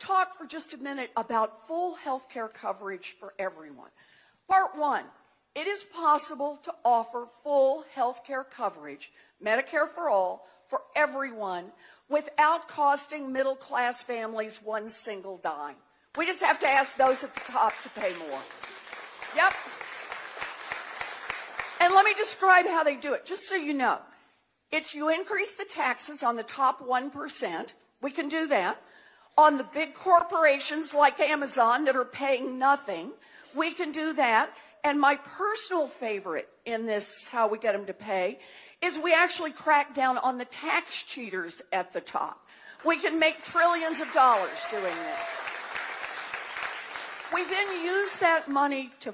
talk for just a minute about full health care coverage for everyone. Part one, it is possible to offer full health care coverage, Medicare for all, for everyone without costing middle class families one single dime. We just have to ask those at the top to pay more. Yep. And let me describe how they do it, just so you know. It's you increase the taxes on the top 1%. We can do that. On the big corporations like Amazon that are paying nothing, we can do that. And my personal favorite in this, how we get them to pay, is we actually crack down on the tax cheaters at the top. We can make trillions of dollars doing this. We then use that money to